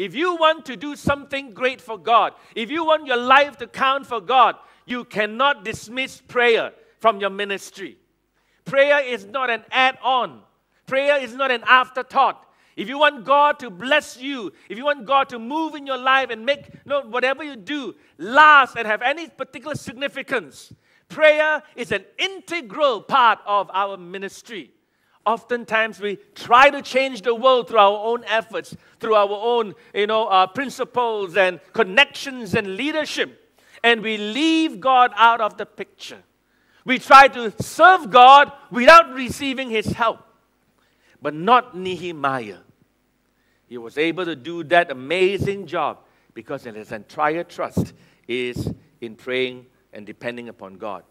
If you want to do something great for God, if you want your life to count for God, you cannot dismiss prayer from your ministry. Prayer is not an add on, prayer is not an afterthought. If you want God to bless you, if you want God to move in your life and make you know, whatever you do last and have any particular significance, prayer is an integral part of our ministry. Oftentimes, we try to change the world through our own efforts, through our own you know, uh, principles and connections and leadership, and we leave God out of the picture. We try to serve God without receiving His help. But not Nehemiah. He was able to do that amazing job because his entire trust is in praying and depending upon God.